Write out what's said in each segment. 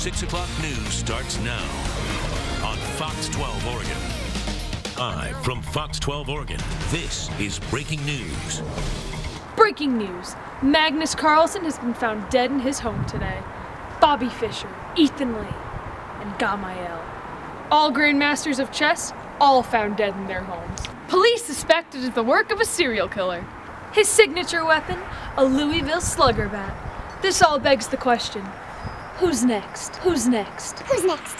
6 o'clock news starts now on Fox 12 Oregon. Live from Fox 12 Oregon, this is breaking news. Breaking news Magnus Carlsen has been found dead in his home today. Bobby Fischer, Ethan Lee, and Gamael. All grandmasters of chess, all found dead in their homes. Police suspect it is the work of a serial killer. His signature weapon, a Louisville slugger bat. This all begs the question who's next? Who's next? Who's next?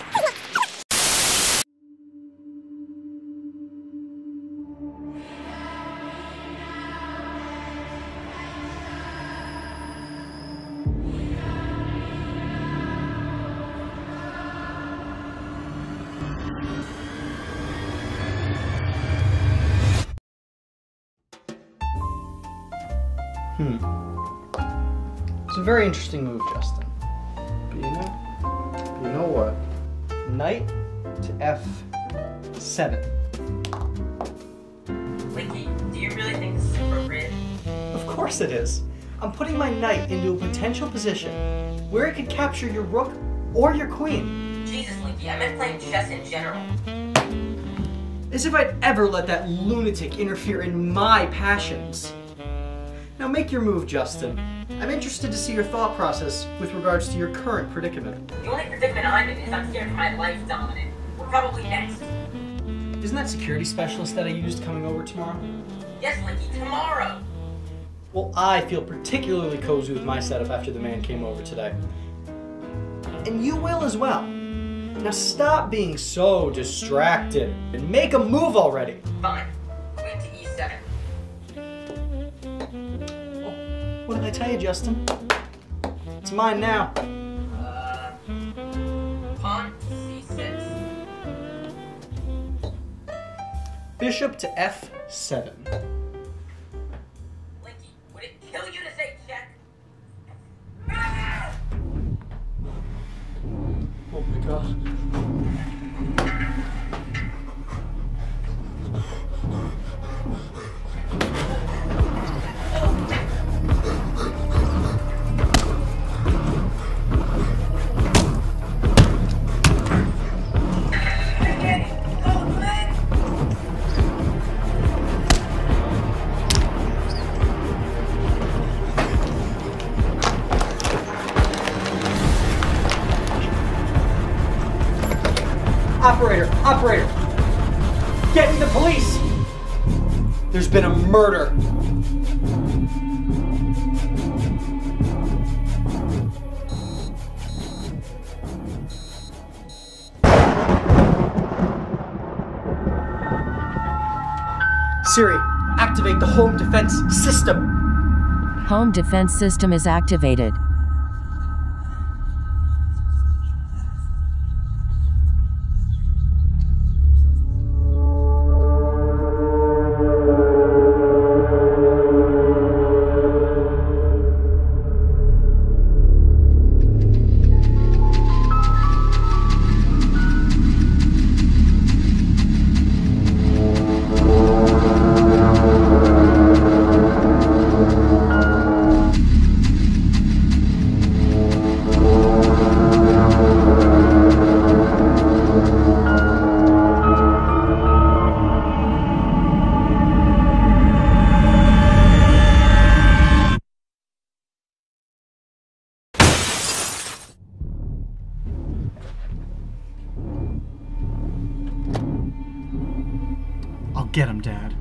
Hmm. It's a very interesting move, Justin. You know, you know what? Knight to f7. Linky, do you really think this is appropriate? Of course it is. I'm putting my knight into a potential position where it could capture your rook or your queen. Jesus, Linky, I meant playing chess in general. As if I'd ever let that lunatic interfere in my passions. Now make your move, Justin. I'm interested to see your thought process with regards to your current predicament. The only predicament I'm in is I'm scared for my life, Dominick. We're probably next. Isn't that security specialist that I used coming over tomorrow? Yes, Linky, tomorrow. Well, I feel particularly cozy with my setup after the man came over today. And you will as well. Now stop being so distracted and make a move already. Fine. I tell you, Justin? It's mine now. Uh, pawn c6. Bishop to f7. Operator, operator! Get me the police! There's been a murder. Siri, activate the home defense system. Home defense system is activated. Get him, Dad.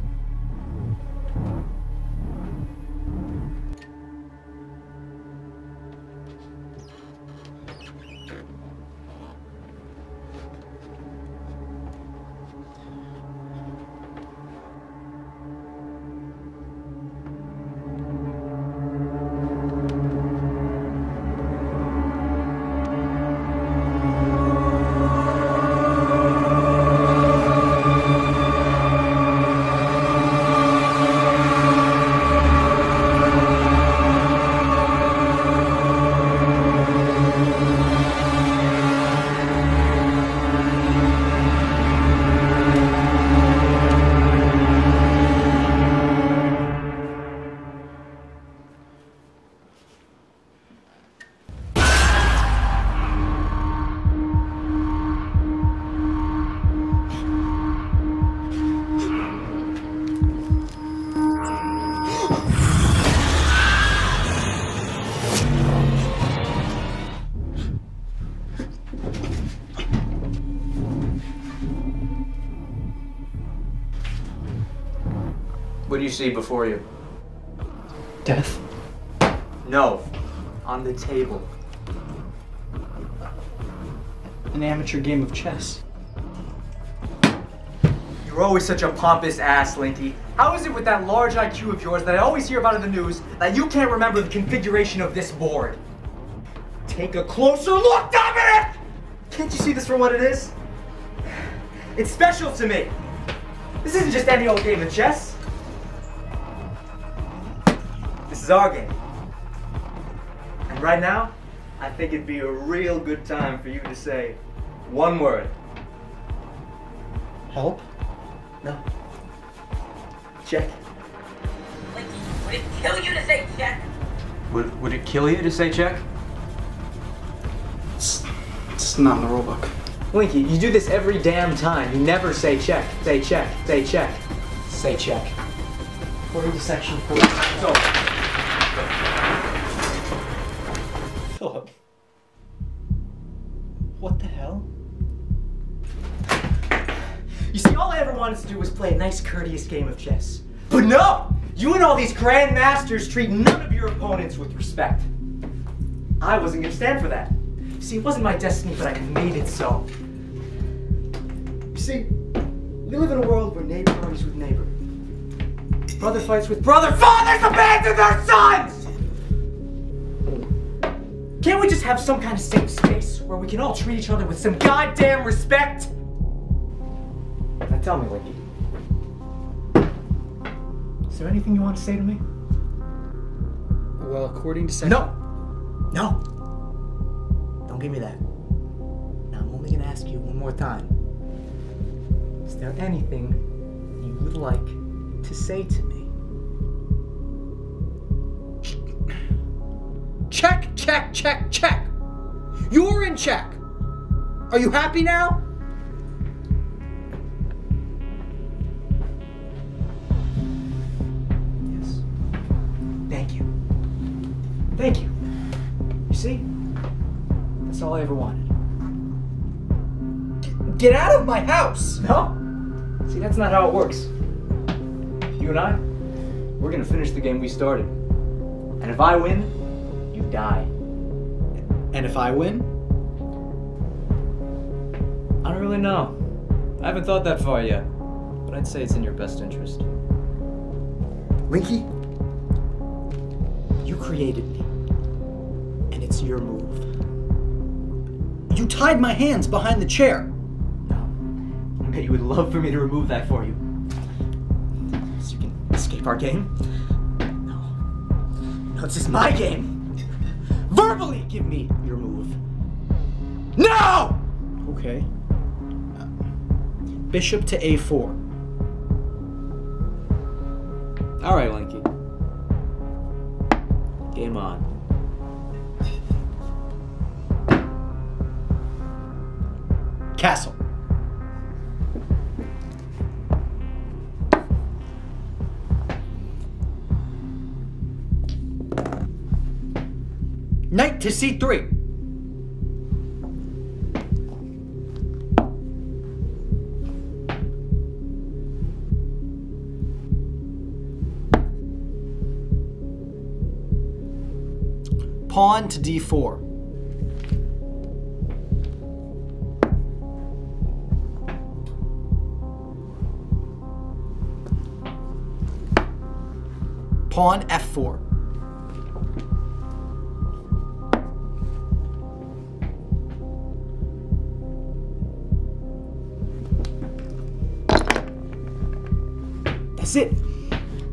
You see before you? Death? No. On the table. An amateur game of chess. You're always such a pompous ass, Linky. How is it with that large IQ of yours that I always hear about in the news that you can't remember the configuration of this board? Take a closer look, Dominick! Can't you see this for what it is? It's special to me. This isn't just any old game of chess. This our game. And right now, I think it'd be a real good time for you to say one word. Help? No. Check. Linky, would it kill you to say check? Would, would it kill you to say check? It's, it's not in the rule book. Linky, you do this every damn time. You never say check, say check, say check. Say check. According to section 4. So, Phillip. What the hell? you see, all I ever wanted to do was play a nice, courteous game of chess. But no! You and all these grand masters treat none of your opponents with respect. I wasn't gonna stand for that. You see, it wasn't my destiny, but I made it so. You see, we live in a world where neighbor armies with neighbor. Brother fights with brother. Fathers abandon their sons! Can't we just have some kind of safe space where we can all treat each other with some goddamn respect? Now tell me, Linky. Is there anything you want to say to me? Well, according to section. No! No! Don't give me that. Now I'm only gonna ask you one more time. Is there anything you would like to say to me? Check, check, check, check. You're in check. Are you happy now? Yes. Thank you. Thank you. You see? That's all I ever wanted. Get out of my house. No? See, that's not how it works. You and I, we're gonna finish the game we started. And if I win, you die. And if I win? I don't really know. I haven't thought that far yet. But I'd say it's in your best interest. Linky, you created me. And it's your move. You tied my hands behind the chair. No. I bet you would love for me to remove that for you. You our game? No. No, this is my game. Verbally give me your move. No! Okay. Uh, Bishop to a4. All right, Linky. Game on. Castle. Knight to c3. Pawn to d4. Pawn f4. That's it.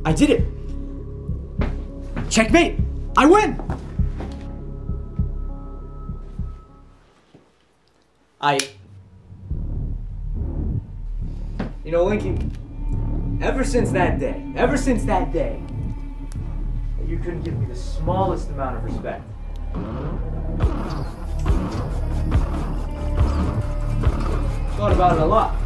I did it. Checkmate. I win. I. You know, Linky, ever since that day, ever since that day, you couldn't give me the smallest amount of respect. Thought about it a lot.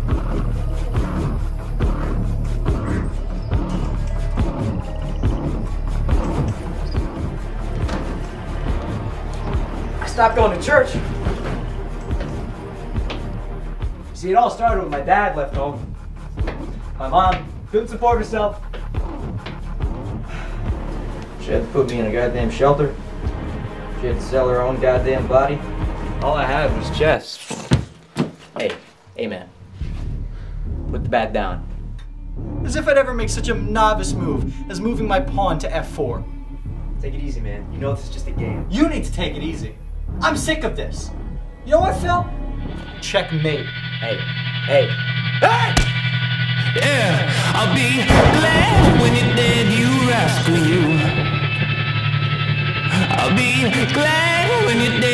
Stopped going to church. See, it all started when my dad left home. My mom couldn't support herself. She had to put me in a goddamn shelter. She had to sell her own goddamn body. All I had was chess. Hey, hey man. Put the bat down. As if I'd ever make such a novice move as moving my pawn to f4. Take it easy, man. You know this is just a game. You need to take it easy. I'm sick of this. You know what, Phil? Checkmate. Hey, hey. Hey! Yeah, I'll be glad when you're dead, you rascal, you. I'll be glad when you're dead.